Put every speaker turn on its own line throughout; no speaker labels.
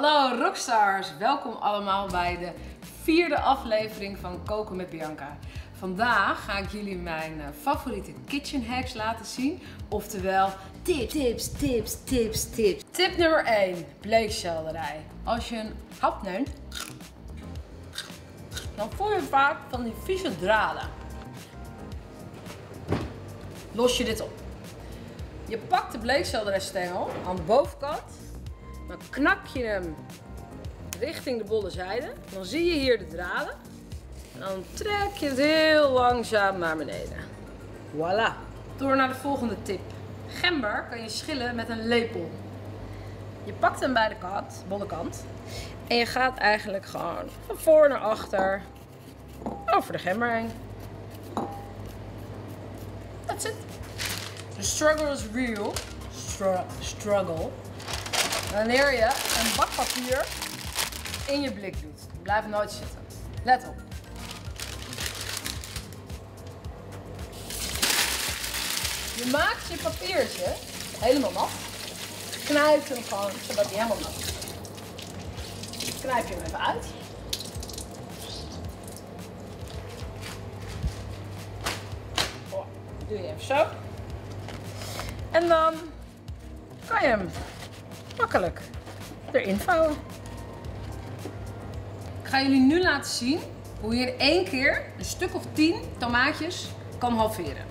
Hallo rockstars, welkom allemaal bij de vierde aflevering van Koken met Bianca. Vandaag ga ik jullie mijn eh, favoriete kitchen hacks laten zien, oftewel tips, tips, tips, tips, tips. Tip nummer 1, bleekselderij. Als je een hap neemt, dan voel je vaak van die vieze draden. Los je dit op. Je pakt de bleekselderijstengel aan de bovenkant dan knak je hem richting de bolle zijde. Dan zie je hier de draden. En dan trek je het heel langzaam naar beneden. Voilà. Door naar de volgende tip. Gember kan je schillen met een lepel. Je pakt hem bij de kant, bolle kant. En je gaat eigenlijk gewoon van voor naar achter over de gember heen. That's it. The struggle is real. struggle. Wanneer je een bakpapier in je blik doet. Blijf nooit zitten. Let op. Je maakt je papiertje helemaal nat. Knijp hem gewoon zodat hij helemaal nat is. Knijp je hem even uit. Doe je even zo. En dan kan je hem makkelijk erin vouwen. Ik ga jullie nu laten zien hoe je in één keer een stuk of 10 tomaatjes kan halveren.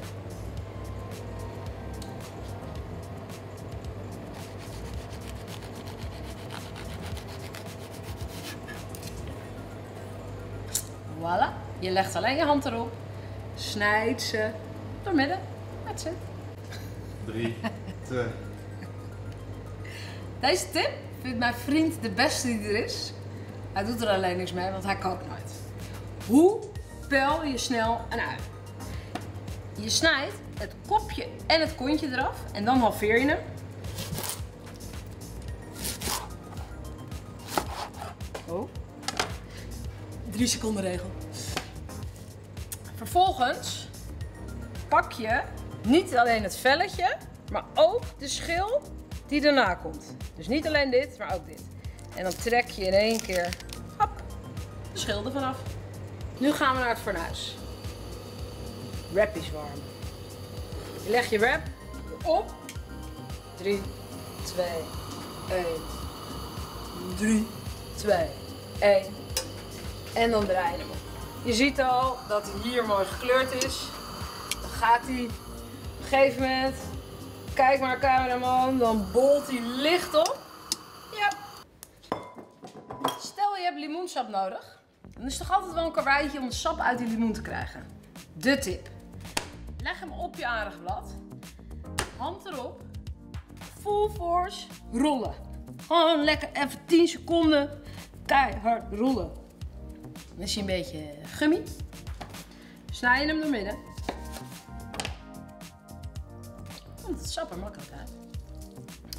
Voilà. Je legt alleen je hand erop, snijdt ze door midden. That's it.
3, 2,
deze tip vindt mijn vriend de beste die er is. Hij doet er alleen niks mee, want hij kookt nooit. Hoe pel je snel een ui? Je snijdt het kopje en het kontje eraf en dan halveer je hem. Oh. Drie seconden regel. Vervolgens pak je niet alleen het velletje, maar ook de schil die daarna komt. Dus niet alleen dit, maar ook dit. En dan trek je in één keer hop, de schilder vanaf. Nu gaan we naar het fornuis. Wrap is warm. Je legt je wrap op. 3, 2, 1. 3, 2, 1. En dan draai je hem op. Je ziet al dat hij hier mooi gekleurd is. Dan gaat hij op een gegeven moment Kijk maar cameraman, dan bolt hij licht op. Ja. Stel je hebt limoensap nodig. Dan is toch altijd wel een karweitje om sap uit die limoen te krijgen. De tip. Leg hem op je aardigblad. Hand erop. Full force rollen. Gewoon lekker even 10 seconden keihard rollen. Dan is hij een beetje gummy. Snij je hem door midden. Het makkelijk uit.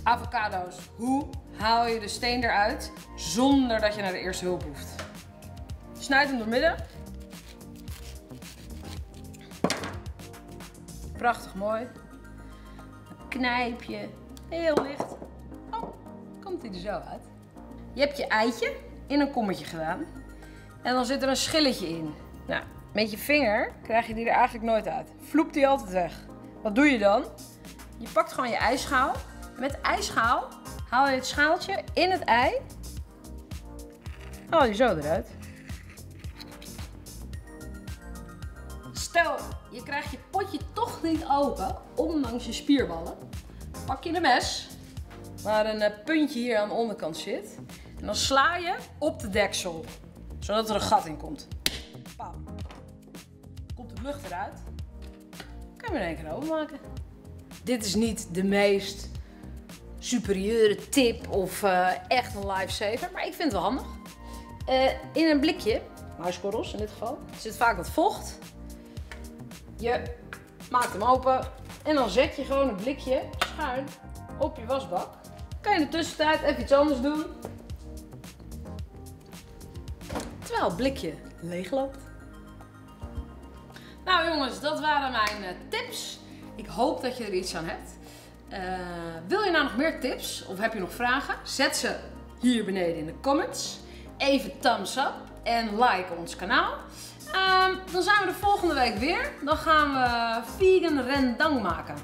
Avocado's. Hoe haal je de steen eruit zonder dat je naar de eerste hulp hoeft? Snijd hem door midden. Prachtig mooi. knijp je heel licht. Oh, komt hij er zo uit. Je hebt je eitje in een kommetje gedaan. En dan zit er een schilletje in. Nou, met je vinger krijg je die er eigenlijk nooit uit. Vloept die altijd weg. Wat doe je dan? Je pakt gewoon je ijsschaal. Met ijsschaal haal je het schaaltje in het ei. Haal je zo eruit. Stel, je krijgt je potje toch niet open, ondanks je spierballen. Pak je een mes, waar een eh, puntje hier aan de onderkant zit. En dan sla je op de deksel, zodat er een gat in komt. Pam. Komt de lucht eruit. Kan je hem in één keer openmaken dit is niet de meest superieure tip of uh, echt een lifesaver, maar ik vind het wel handig. Uh, in een blikje, muiskorrels in dit geval, zit vaak wat vocht. Je maakt hem open en dan zet je gewoon een blikje schuin op je wasbak. Kan je in de tussentijd even iets anders doen. Terwijl het blikje leeg loopt. Nou jongens, dat waren mijn uh, tips. Ik hoop dat je er iets aan hebt. Uh, wil je nou nog meer tips of heb je nog vragen? Zet ze hier beneden in de comments. Even thumbs up en like ons kanaal. Ehm, dan zijn we de volgende week weer. Dan gaan we vegan rendang maken.